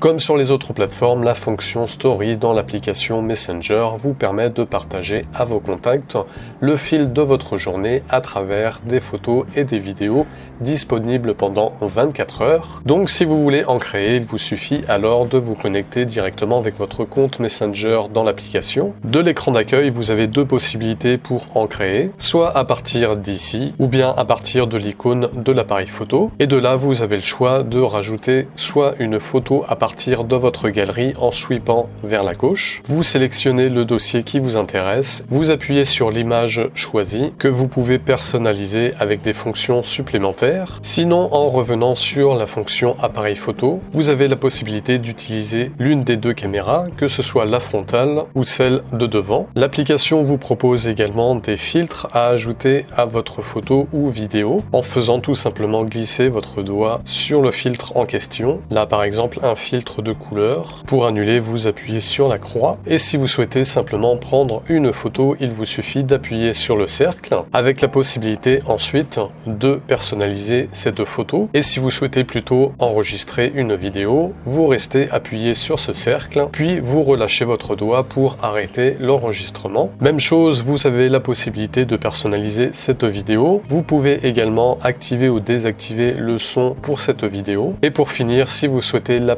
Comme sur les autres plateformes, la fonction Story dans l'application Messenger vous permet de partager à vos contacts le fil de votre journée à travers des photos et des vidéos disponibles pendant 24 heures. Donc si vous voulez en créer, il vous suffit alors de vous connecter directement avec votre compte Messenger dans l'application. De l'écran d'accueil, vous avez deux possibilités pour en créer, soit à partir d'ici ou bien à partir de l'icône de l'appareil photo. Et de là, vous avez le choix de rajouter soit une photo à partir de votre galerie en sweepant vers la gauche. Vous sélectionnez le dossier qui vous intéresse, vous appuyez sur l'image choisie que vous pouvez personnaliser avec des fonctions supplémentaires. Sinon, en revenant sur la fonction appareil photo, vous avez la possibilité d'utiliser l'une des deux caméras, que ce soit la frontale ou celle de devant. L'application vous propose également des filtres à ajouter à votre photo ou vidéo en faisant tout simplement glisser votre doigt sur le filtre en question. Là par exemple un filtre de couleur. Pour annuler vous appuyez sur la croix et si vous souhaitez simplement prendre une photo il vous suffit d'appuyer sur le cercle avec la possibilité ensuite de personnaliser cette photo et si vous souhaitez plutôt enregistrer une vidéo vous restez appuyé sur ce cercle puis vous relâchez votre doigt pour arrêter l'enregistrement. Même chose vous avez la possibilité de personnaliser cette vidéo. Vous pouvez également activer ou désactiver le son pour cette vidéo. Et pour finir, si vous souhaitez la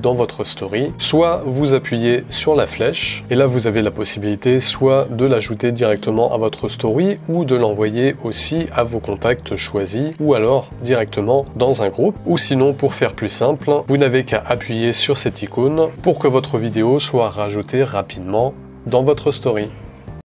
dans votre story, soit vous appuyez sur la flèche, et là vous avez la possibilité soit de l'ajouter directement à votre story ou de l'envoyer aussi à vos contacts choisis ou alors directement dans un groupe. Ou sinon, pour faire plus simple, vous n'avez qu'à appuyer sur cette icône pour que votre vidéo soit rajoutée rapidement dans votre story.